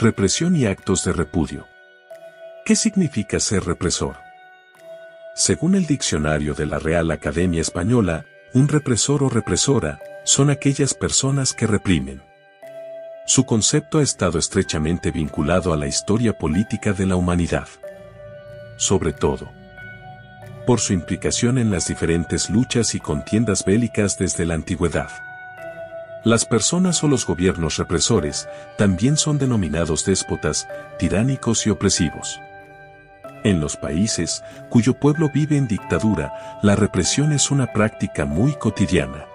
Represión y actos de repudio. ¿Qué significa ser represor? Según el diccionario de la Real Academia Española, un represor o represora son aquellas personas que reprimen. Su concepto ha estado estrechamente vinculado a la historia política de la humanidad. Sobre todo, por su implicación en las diferentes luchas y contiendas bélicas desde la antigüedad. Las personas o los gobiernos represores también son denominados déspotas, tiránicos y opresivos. En los países cuyo pueblo vive en dictadura, la represión es una práctica muy cotidiana.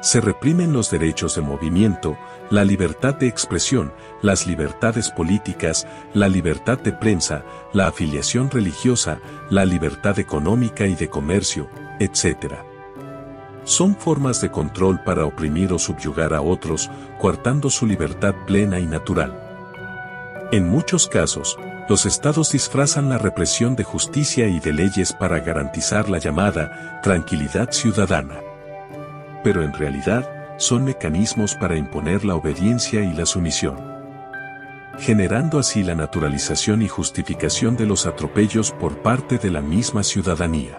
Se reprimen los derechos de movimiento, la libertad de expresión, las libertades políticas, la libertad de prensa, la afiliación religiosa, la libertad económica y de comercio, etc son formas de control para oprimir o subyugar a otros, coartando su libertad plena y natural. En muchos casos, los estados disfrazan la represión de justicia y de leyes para garantizar la llamada tranquilidad ciudadana. Pero en realidad, son mecanismos para imponer la obediencia y la sumisión. Generando así la naturalización y justificación de los atropellos por parte de la misma ciudadanía.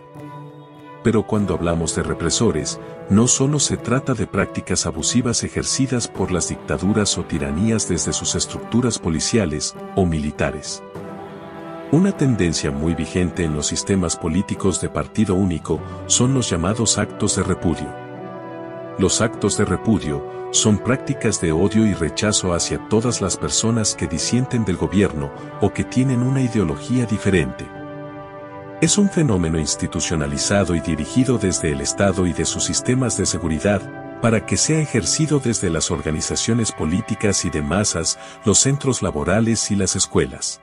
Pero cuando hablamos de represores, no solo se trata de prácticas abusivas ejercidas por las dictaduras o tiranías desde sus estructuras policiales o militares. Una tendencia muy vigente en los sistemas políticos de partido único son los llamados actos de repudio. Los actos de repudio son prácticas de odio y rechazo hacia todas las personas que disienten del gobierno o que tienen una ideología diferente es un fenómeno institucionalizado y dirigido desde el Estado y de sus sistemas de seguridad, para que sea ejercido desde las organizaciones políticas y de masas, los centros laborales y las escuelas.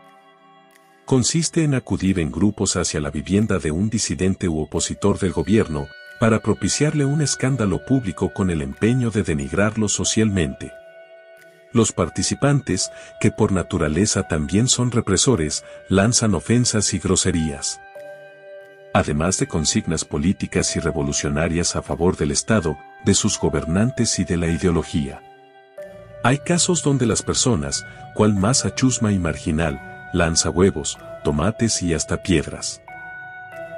Consiste en acudir en grupos hacia la vivienda de un disidente u opositor del gobierno, para propiciarle un escándalo público con el empeño de denigrarlo socialmente. Los participantes, que por naturaleza también son represores, lanzan ofensas y groserías además de consignas políticas y revolucionarias a favor del Estado, de sus gobernantes y de la ideología. Hay casos donde las personas, cual masa chusma y marginal, lanza huevos, tomates y hasta piedras.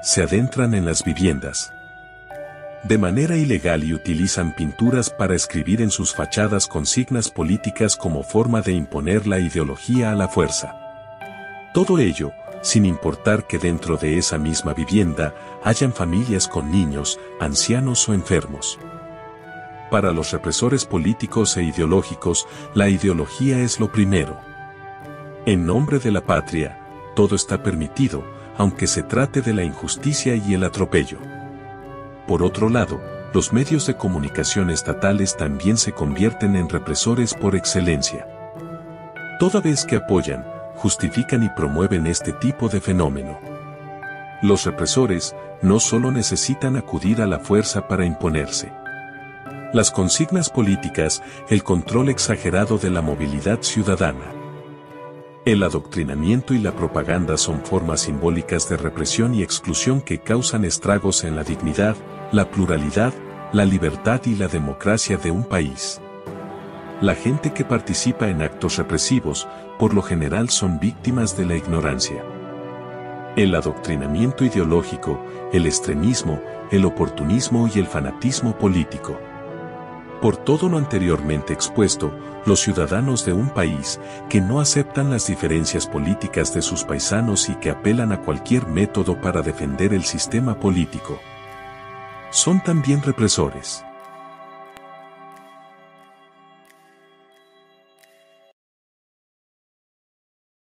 Se adentran en las viviendas. De manera ilegal y utilizan pinturas para escribir en sus fachadas consignas políticas como forma de imponer la ideología a la fuerza. Todo ello, sin importar que dentro de esa misma vivienda hayan familias con niños, ancianos o enfermos. Para los represores políticos e ideológicos, la ideología es lo primero. En nombre de la patria, todo está permitido, aunque se trate de la injusticia y el atropello. Por otro lado, los medios de comunicación estatales también se convierten en represores por excelencia. Toda vez que apoyan, justifican y promueven este tipo de fenómeno. Los represores no solo necesitan acudir a la fuerza para imponerse. Las consignas políticas, el control exagerado de la movilidad ciudadana. El adoctrinamiento y la propaganda son formas simbólicas de represión y exclusión que causan estragos en la dignidad, la pluralidad, la libertad y la democracia de un país. La gente que participa en actos represivos, por lo general son víctimas de la ignorancia. El adoctrinamiento ideológico, el extremismo, el oportunismo y el fanatismo político. Por todo lo anteriormente expuesto, los ciudadanos de un país que no aceptan las diferencias políticas de sus paisanos y que apelan a cualquier método para defender el sistema político, son también represores.